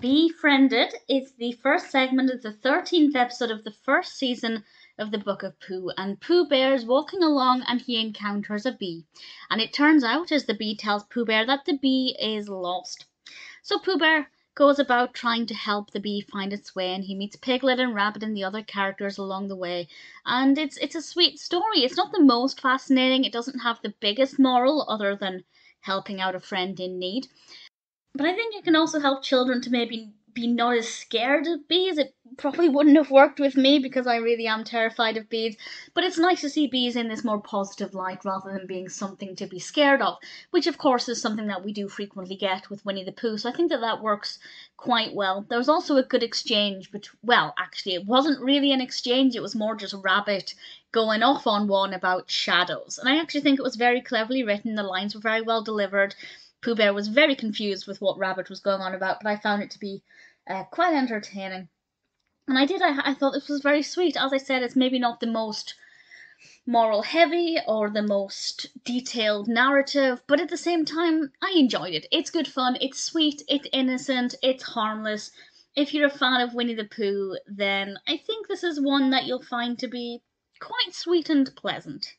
Bee-Friended is the first segment of the 13th episode of the first season of the Book of Pooh, and Pooh Bear is walking along and he encounters a bee. And it turns out, as the bee tells Pooh Bear, that the bee is lost. So Pooh Bear goes about trying to help the bee find its way, and he meets Piglet and Rabbit and the other characters along the way. And it's it's a sweet story. It's not the most fascinating. It doesn't have the biggest moral other than helping out a friend in need. But I think it can also help children to maybe be not as scared of bees. It probably wouldn't have worked with me because I really am terrified of bees. But it's nice to see bees in this more positive light rather than being something to be scared of, which of course is something that we do frequently get with Winnie the Pooh. So I think that that works quite well. There was also a good exchange, but well, actually, it wasn't really an exchange. It was more just a Rabbit going off on one about shadows, and I actually think it was very cleverly written. The lines were very well delivered Pooh Bear was very confused with what Rabbit was going on about, but I found it to be uh, quite entertaining. And I did, I, I thought this was very sweet. As I said, it's maybe not the most moral heavy or the most detailed narrative, but at the same time, I enjoyed it. It's good fun, it's sweet, it's innocent, it's harmless. If you're a fan of Winnie the Pooh, then I think this is one that you'll find to be quite sweet and pleasant.